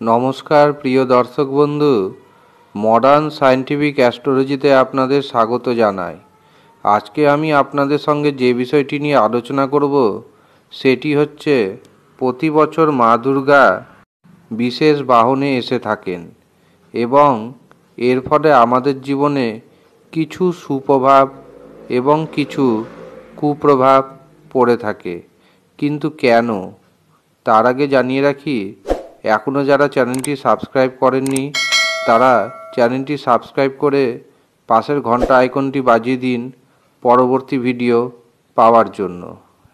নমস্কার, প্রিয় দর্শক বন্ধু। মডার্ন সায়েন্টিফিক অ্যাস্ট্রোলজিতে আপনাদের স্বাগত জানাই। আজকে আমি আপনাদের সঙ্গে যে বিষয়টি নিয়ে আলোচনা করব, সেটি হচ্ছে প্রতি বছর মা দুর্গা বিশেষ বাহনে এসে থাকেন এবং এর ফলে আমাদের জীবনে কিছু সুপ্রভাব এবং কিছু কুপ্রভাব পড়ে থাকে। কিন্তু কেন? তার আগে জানিয়ে রাখি এখনও যারা চ্যানেলটি সাবস্ক্রাইব করেননি, তারা চ্যানেলটি সাবস্ক্রাইব করে পাশের ঘণ্টা আইকনটি বাজিয়ে দিন পরবর্তী ভিডিও পাওয়ার জন্য।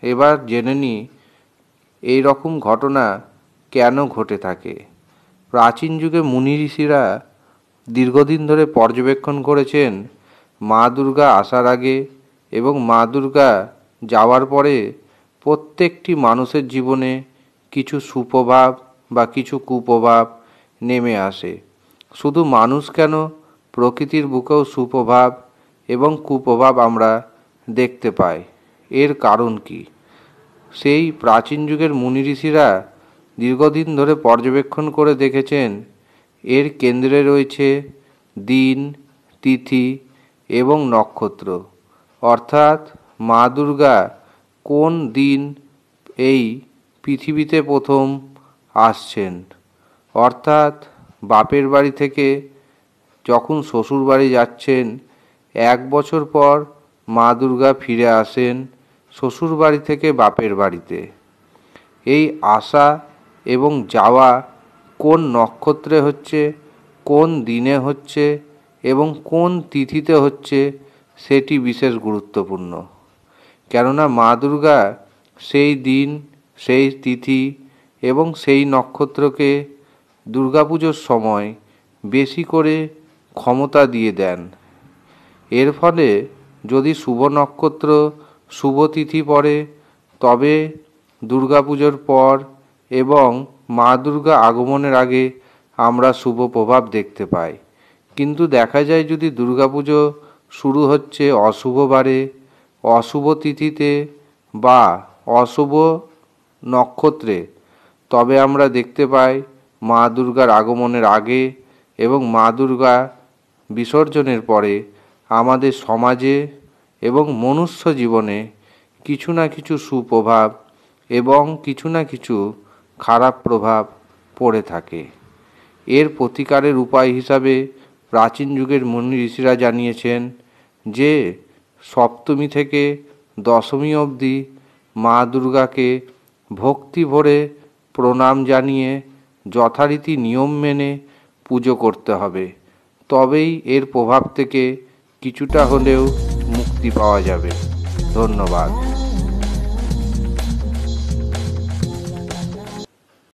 এবার জেনে নিই এই রকম ঘটনা কেন ঘটে থাকে। প্রাচীন যুগে মুনি ঋষিরা দীর্ঘদিন ধরে পর্যবেক্ষণ করেছেন মা দুর্গা আসার আগে এবং মা দুর্গা যাওয়ার পরে প্রত্যেকটি মানুষের জীবনে কিছু সুপ্রভাব বা কিছু কুপ্রভাব নেমে আসে। শুধু মানুষ কেন? প্রকৃতির বুকেও সুপ্রভাব এবং কুপ্রভাব আমরা দেখতে পাই। এর কারণ কি? সেই প্রাচীন যুগের মুনি ঋষিরা দীর্ঘদিন ধরে পর্যবেক্ষণ করে দেখেছেন, এর কেন্দ্রে রয়েছে দিন, তিথি এবং নক্ষত্র। অর্থাৎ মা দুর্গা কোন দিন এই পৃথিবীতে প্রথম আসছেন। অর্থাৎ বাপের বাড়ি থেকে যখন শ্বশুর বাড়ি যাচ্ছেন, এক বছর পর মা দুর্গা ফিরে আসেন শ্বশুর বাড়ি থেকে বাপের বাড়িতে। এই আসা এবং যাওয়া কোন নক্ষত্রে হচ্ছে, কোন দিনে হচ্ছে এবং কোন তিথিতে হচ্ছে সেটি বিশেষ গুরুত্বপূর্ণ। কেননা মা দুর্গা সেই দিন, সেই তিথি এবং সেই নক্ষত্রকে দুর্গাপুজোর সময় বেশি করে ক্ষমতা দিয়ে দেন। এর ফলে যদি শুভ নক্ষত্র, শুভ তিথি পড়ে, তবে দুর্গাপুজোর পর এবং মা দুর্গা আগমনের আগে আমরা শুভ প্রভাব দেখতে পাই। কিন্তু দেখা যায় যদি দুর্গাপুজো শুরু হচ্ছে অশুভ বারে, অশুভ তিথিতে বা অশুভ নক্ষত্রে তবে আমরা দেখতে পাই মা দুর্গার আগমনের আগে এবং মা দুর্গা বিসর্জনের পরে আমাদের সমাজে এবং মনুষ্য জীবনে কিছু না কিছু সুপ্রভাব এবং কিছু না কিছু খারাপ প্রভাব পড়ে থাকে। এর প্রতিকারের উপায় হিসাবে প্রাচীন যুগের মুনি ঋষিরা জানিয়েছেন যে, সপ্তমী থেকে দশমী অবধি মা দুর্গাকে ভক্তি ভরে প্রণাম জানিয়ে যথারীতি নিয়ম মেনে পুজো করতে হবে। তবেই এর প্রভাব থেকে কিছুটা হলেও মুক্তি পাওয়া যাবে। ধন্যবাদ।